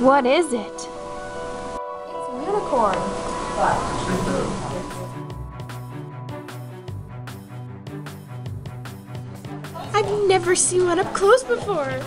What is it? It's a unicorn. I've never seen one up close before.